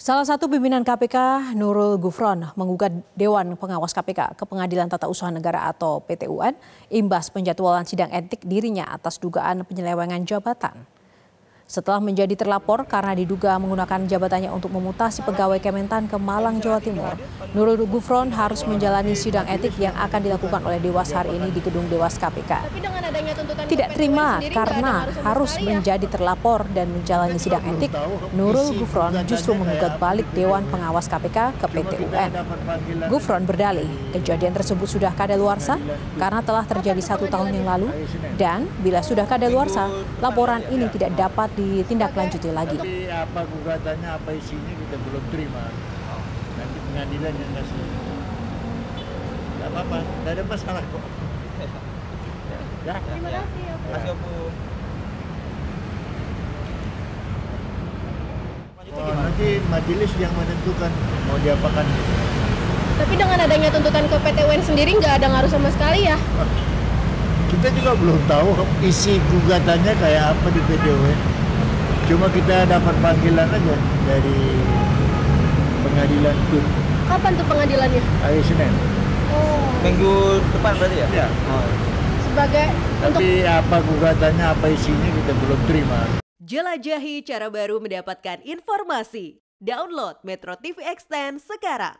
Salah satu pimpinan KPK, Nurul Gufron, menggugat Dewan Pengawas KPK ke Pengadilan Tata Usaha Negara atau PTUN imbas penjadwalan sidang etik dirinya atas dugaan penyelewengan jabatan. Setelah menjadi terlapor karena diduga menggunakan jabatannya untuk memutasi pegawai Kementan ke Malang, Jawa Timur, Nurul Gufron harus menjalani sidang etik yang akan dilakukan oleh Dewas hari ini di gedung Dewas KPK. Tidak terima karena harus menjadi terlapor dan menjalani sidang etik, Nurul Gufron justru menggugat balik Dewan Pengawas KPK ke PT UN. Gufron berdalih. Kejadian tersebut sudah kadaluarsa karena telah terjadi satu tahun yang lalu dan bila sudah kadaluarsa, laporan ini tidak dapat ditindaklanjuti lagi. Tapi apa gugatannya, apa isinya kita belum terima. Nanti pengadilan yang kasih. Tidak apa-apa, tidak ada masalah kok. Ya. Terima kasih ya, Bu. Terima Bu. Oh, nanti majelis yang menentukan mau diapakan. Tapi dengan adanya tuntutan ke PT UN sendiri nggak ada ngaruh sama sekali ya? Kita juga belum tahu isi gugatannya kayak apa di PT UN. Cuma kita dapat panggilan aja dari pengadilan itu. Kapan tuh pengadilannya? Hari Senin. Oh. Minggu depan berarti ya? Ya. Oh. Sebagai Tapi untuk... apa gugatannya, apa isinya kita belum terima. Jelajahi cara baru mendapatkan informasi. Download Metro TV Extend sekarang.